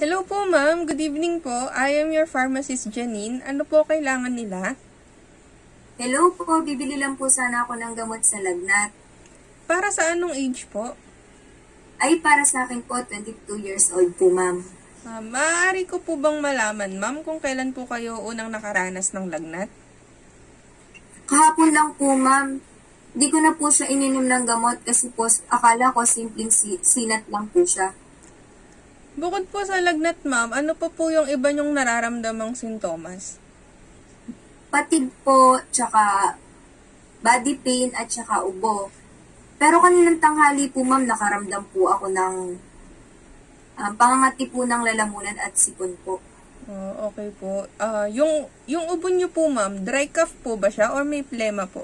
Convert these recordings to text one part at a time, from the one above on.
Hello po ma'am, good evening po. I am your pharmacist Janine. Ano po kailangan nila? Hello po, bibili lang po sana ako ng gamot sa lagnat. Para sa anong age po? Ay, para sa akin po, 22 years old po, ma'am. Uh, maaari ko po bang malaman ma'am kung kailan po kayo unang nakaranas ng lagnat? Kahapon lang po, ma'am. Di ko na po siya ininom ng gamot kasi po akala ko simpleng si- sinat lang po siya. Bukod po sa lagnat ma'am, ano pa po yung iba nyong nararamdamang sintomas? Patid po, tsaka body pain at tsaka ubo. Pero kaninang tanghali po ma'am, nakaramdam po ako ng um, pangangati po ng lalamunan at sipon po. Oh, okay po. Ah, yung yung ubo niyo po ma'am, dry cough po ba siya or may plema po?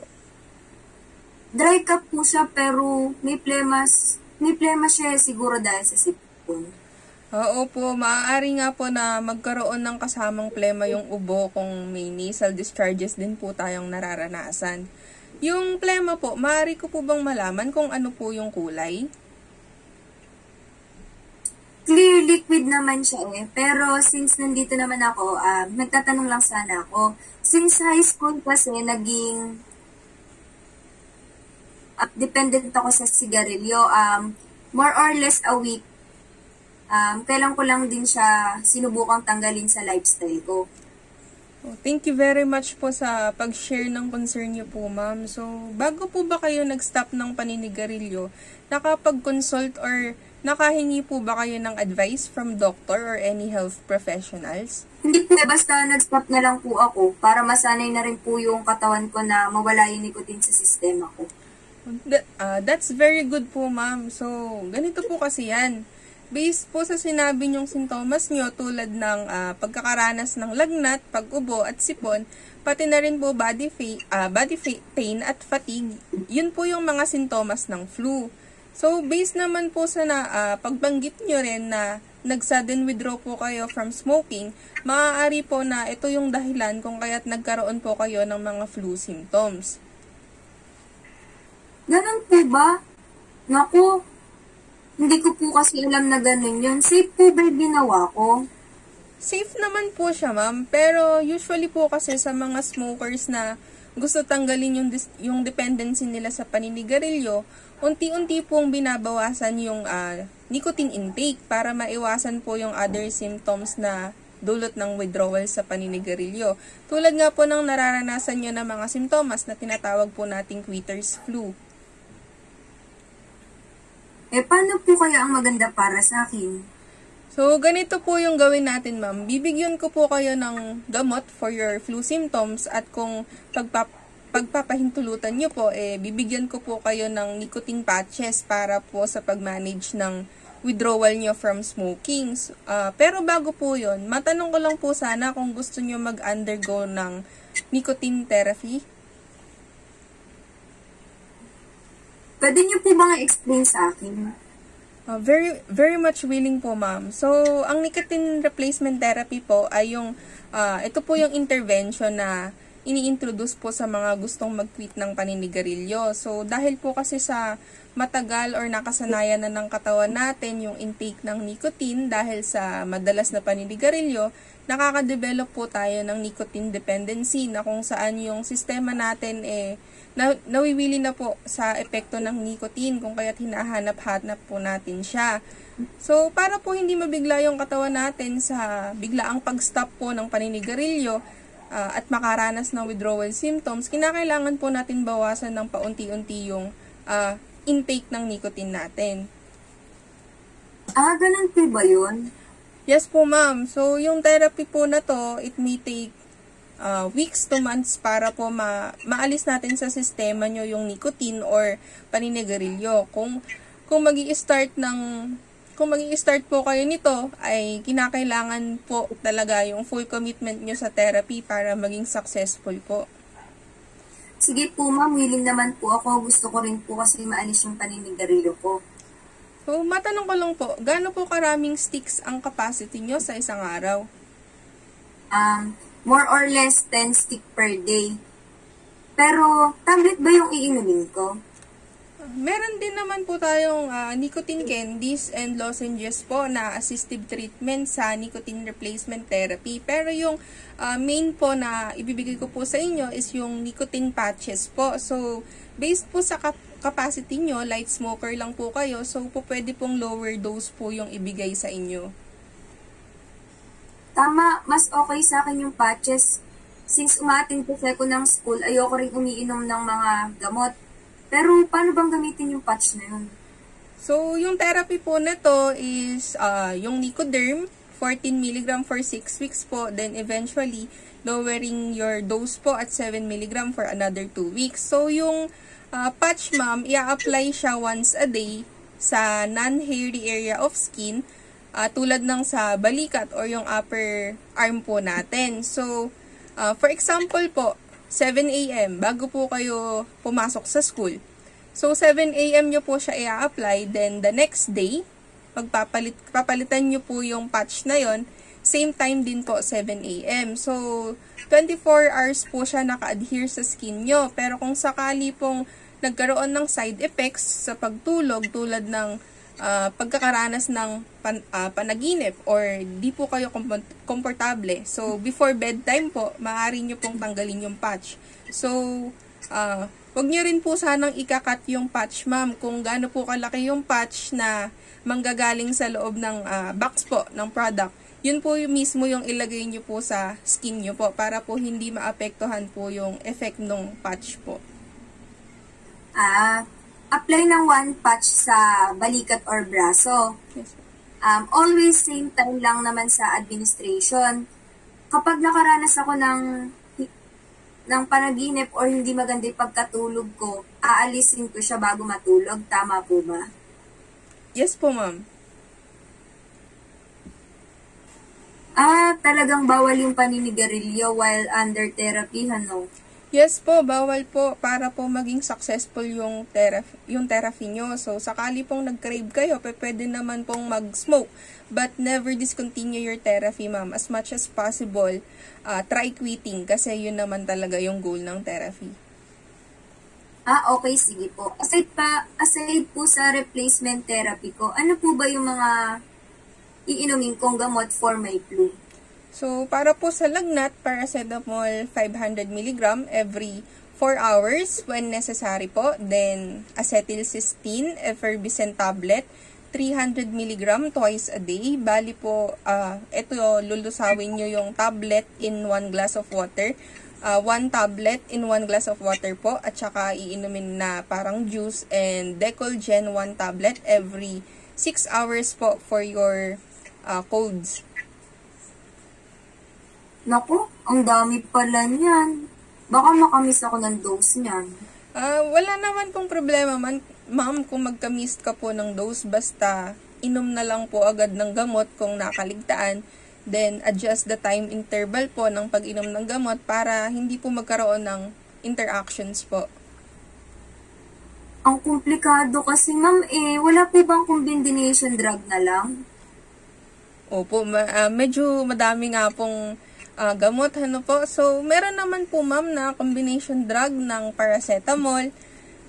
Dry cough po siya pero may plemas, may plema siya siguro dahil sa sipon. Oo po, maaari nga po na magkaroon ng kasamang plema yung ubo kung may nasal discharges din po tayong nararanasan. Yung plema po, maaari ko po bang malaman kung ano po yung kulay? Clear liquid naman siya eh. Pero since nandito naman ako, uh, nagtatanong lang sana ako. Since high school kasi naging uh, dependent ako sa sigarilyo, um, more or less a week, um, kailan ko lang din siya sinubukang tanggalin sa lifestyle ko. Oh, thank you very much po sa pag-share ng concern niyo po, ma'am. So, bago po ba kayo nag-stop ng paninigarilyo, nakapag-consult or nakahingi po ba kayo ng advice from doctor or any health professionals? Hindi po, basta nag-stop na lang po ako para masanay na rin po yung katawan ko na mawala yung nicotine sa sistema ko. That, uh, that's very good po, ma'am. So, ganito po kasi yan Based po sa sinabi niyong sintomas niyo tulad ng uh, pagkakaranas ng lagnat, pag-ubo at sipon, pati na rin po body, fa- uh, body fa- pain at fatigue, yun po yung mga sintomas ng flu. So, based naman po sa na, uh, pagbanggit niyo rin na nag-sudden withdraw po kayo from smoking, maaari po na ito yung dahilan kung kaya't nagkaroon po kayo ng mga flu symptoms. Ganun po ba? Naku, hindi ko po kasi alam na ganun yun. Safe po ba ginawa ko? Safe naman po siya, ma'am. Pero usually po kasi sa mga smokers na gusto tanggalin yung, yung dependency nila sa paninigarilyo, unti-unti pong binabawasan yung uh, nicotine intake para maiwasan po yung other symptoms na dulot ng withdrawal sa paninigarilyo. Tulad nga po ng nararanasan nyo na mga simptomas na tinatawag po nating quitter's flu. Eh, paano po kaya ang maganda para sa akin? So, ganito po yung gawin natin, ma'am. Bibigyan ko po kayo ng gamot for your flu symptoms at kung pagpap pagpapahintulutan nyo po, eh, bibigyan ko po kayo ng nicotine patches para po sa pag-manage ng withdrawal nyo from smoking. Uh, pero bago po yon matanong ko lang po sana kung gusto nyo mag-undergo ng nicotine therapy. Pwede niyo po bang explain sa akin? Uh, very very much willing po, ma'am. So, ang nicotine replacement therapy po ay yung uh, ito po yung intervention na ini-introduce po sa mga gustong mag-quit ng paninigarilyo. So, dahil po kasi sa matagal or nakasanayan na ng katawan natin yung intake ng nicotine dahil sa madalas na paninigarilyo, nakaka-develop po tayo ng nicotine dependency na kung saan yung sistema natin eh na, nawiwili na po sa epekto ng nicotine kung kaya't hinahanap-hanap po natin siya. So, para po hindi mabigla yung katawan natin sa biglaang pag-stop po ng paninigarilyo uh, at makaranas ng withdrawal symptoms, kinakailangan po natin bawasan ng paunti-unti yung uh, intake ng nicotine natin. Ah, ganun po ba yun? Yes po, ma'am. So, yung therapy po na to, it may take uh, weeks to months para po ma maalis natin sa sistema nyo yung nicotine or paninigarilyo. Kung, kung mag start ng kung mag start po kayo nito, ay kinakailangan po talaga yung full commitment nyo sa therapy para maging successful po. Sige po ma'am, willing naman po ako. Gusto ko rin po kasi maalis yung paninigarilyo ko. So, matanong ko lang po, gaano po karaming sticks ang capacity nyo sa isang araw? Um, more or less 10 stick per day. Pero, tablet ba yung iinumin ko? meron din naman po tayong uh, nicotine candies and lozenges po na assistive treatment sa nicotine replacement therapy. Pero yung uh, main po na ibibigay ko po sa inyo is yung nicotine patches po. So, based po sa kap capacity nyo, light smoker lang po kayo, so po pwede pong lower dose po yung ibigay sa inyo. Tama, mas okay sa akin yung patches. Since umatin po ako ng school, ayoko rin umiinom ng mga gamot pero paano bang gamitin yung patch na yun? So, yung therapy po nito is uh, yung Nicoderm, 14 mg for 6 weeks po. Then eventually, lowering your dose po at 7 mg for another 2 weeks. So, yung uh, patch ma'am, i-apply siya once a day sa non-hairy area of skin uh, tulad ng sa balikat or yung upper arm po natin. So, uh, for example po, 7 a.m. bago po kayo pumasok sa school. So, 7 a.m. nyo po siya i-apply. Then, the next day, magpapalit, papalitan nyo po yung patch na yon Same time din po, 7 a.m. So, 24 hours po siya naka-adhere sa skin nyo. Pero kung sakali pong nagkaroon ng side effects sa pagtulog tulad ng uh, pagkakaranas ng pan, uh, panaginip or di po kayo komportable. So, before bedtime po, maaari nyo pong tanggalin yung patch. So, uh, wag nyo rin po sanang ikakat yung patch, ma'am, kung gaano po kalaki yung patch na manggagaling sa loob ng uh, box po ng product. Yun po yung mismo yung ilagay nyo po sa skin nyo po para po hindi maapektuhan po yung effect ng patch po. Ah, apply ng one patch sa balikat or braso. Um, always same time lang naman sa administration. Kapag nakaranas ako ng ng panaginip or hindi maganda yung pagkatulog ko, aalisin ko siya bago matulog. Tama po ba? Yes po, ma'am. Ah, talagang bawal yung paninigarilyo while under therapy, ano? Yes po, bawal po para po maging successful yung therapy, yung therapy nyo. So, sakali pong nag-crave kayo, pwede naman pong mag-smoke. But never discontinue your therapy, ma'am. As much as possible, uh, try quitting kasi yun naman talaga yung goal ng therapy. Ah, okay, sige po. Aside pa, aside po sa replacement therapy ko, ano po ba yung mga iinumin kong gamot for my flu? So, para po sa lagnat, paracetamol 500 mg every 4 hours when necessary po. Then, acetylcysteine, effervescent tablet, 300 mg twice a day. Bali po, uh, ito lulusawin nyo yung tablet in 1 glass of water. Uh, one tablet in 1 glass of water po. At saka iinumin na parang juice and Decolgen 1 tablet every 6 hours po for your uh, colds. Naku, ang dami pala niyan. Baka makamiss ako ng dose niyan. Uh, wala naman pong problema man, ma'am, kung magkamiss ka po ng dose, basta inom na lang po agad ng gamot kung nakaligtaan. Then, adjust the time interval po ng pag-inom ng gamot para hindi po magkaroon ng interactions po. Ang komplikado kasi, ma'am, eh, wala po bang combination drug na lang? Opo, ma- uh, medyo madami nga pong uh, gamot. Ano po? So, meron naman po ma'am na combination drug ng paracetamol,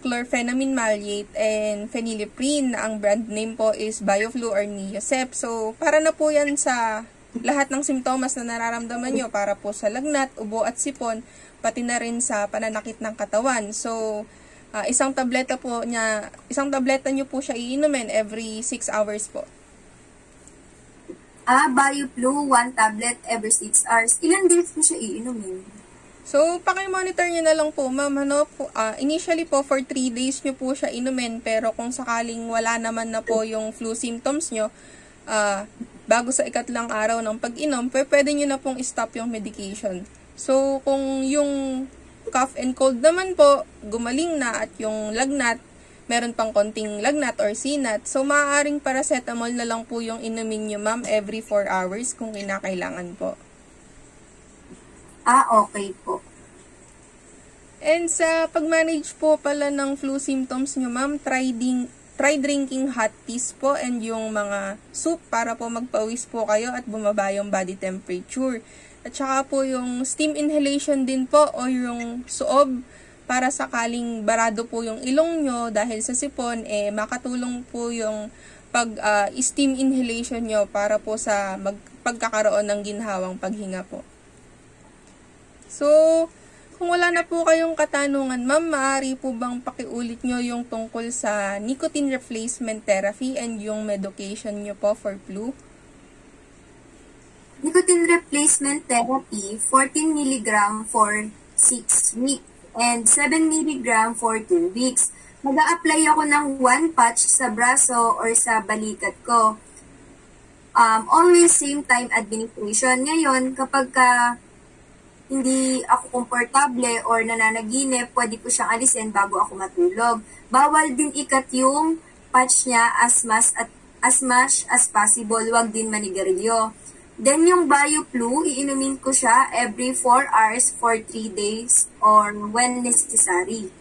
chlorphenamine maleate, and phenylephrine. Ang brand name po is Bioflu or Neosep. So, para na po yan sa lahat ng simptomas na nararamdaman nyo para po sa lagnat, ubo at sipon, pati na rin sa pananakit ng katawan. So, uh, isang tableta po niya, isang tableta nyo po siya iinumin every 6 hours po. Ah, BioFlu, one tablet every 6 hours. Ilan days po siya iinumin? So, pakimonitor nyo na lang po, ma'am. Ano, po, uh, initially po, for 3 days nyo po siya inumin. Pero kung sakaling wala naman na po yung flu symptoms nyo, uh, bago sa ikatlang araw ng pag-inom, pwede nyo na pong stop yung medication. So, kung yung cough and cold naman po, gumaling na at yung lagnat, meron pang konting lagnat or sinat. So, maaaring paracetamol na lang po yung inumin nyo, ma'am, every 4 hours kung kinakailangan po. Ah, okay po. And sa pag-manage po pala ng flu symptoms nyo, ma'am, try, ding, try drinking hot teas po and yung mga soup para po magpawis po kayo at bumaba yung body temperature. At saka po yung steam inhalation din po o yung suob para sakaling barado po yung ilong nyo dahil sa sipon, eh, makatulong po yung pag ah, steam inhalation nyo para po sa mag, pagkakaroon ng ginhawang paghinga po. So, kung wala na po kayong katanungan, ma'am, maaari po bang pakiulit nyo yung tungkol sa nicotine replacement therapy and yung medication nyo po for flu? Nicotine replacement therapy, 14 mg for 6 weeks and 7 mg for 2 weeks. mag apply ako ng one patch sa braso or sa balikat ko. Um, always same time administration. Ngayon, kapag ka hindi ako komportable or nananaginip, pwede ko siyang alisin bago ako matulog. Bawal din ikat yung patch niya as much, at, as much as possible. Huwag din manigarilyo. Then yung BioFlu, iinumin ko siya every 4 hours for 3 days or when necessary.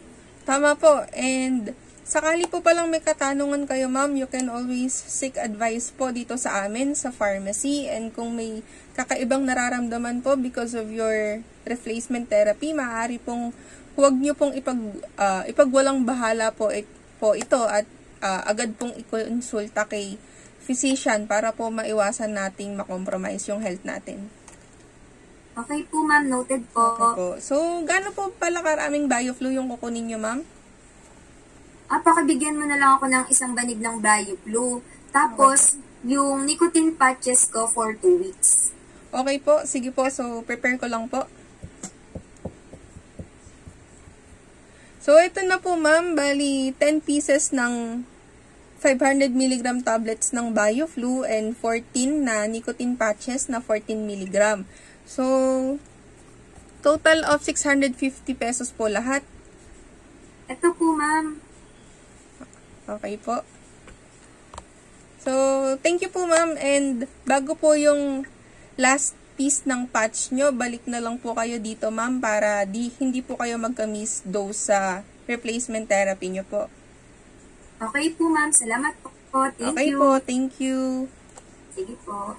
Tama po. And sakali po palang may katanungan kayo, ma'am, you can always seek advice po dito sa amin sa pharmacy. And kung may kakaibang nararamdaman po because of your replacement therapy, maaari pong huwag nyo pong ipag, uh, ipagwalang bahala po, it, po ito at uh, agad pong ikonsulta kay physician para po maiwasan nating makompromise yung health natin. Okay po, ma'am. Noted po. Okay po. So, gaano po pala karaming BioFlu yung kukunin nyo, ma'am? Ah, pakabigyan mo na lang ako ng isang banig ng BioFlu. Tapos, okay. yung nicotine patches ko for 2 weeks. Okay po. Sige po. So, prepare ko lang po. So, ito na po, ma'am. Bali, 10 pieces ng 500 mg tablets ng BioFlu and 14 na nicotine patches na 14 mg. So, total of 650 pesos po lahat. Ito po, ma'am. Okay po. So, thank you po, ma'am. And bago po yung last piece ng patch nyo, balik na lang po kayo dito, ma'am, para di, hindi po kayo magka-miss dose sa replacement therapy nyo po. Okay po, ma'am. Salamat po. Thank okay you. po, thank you. Sige po.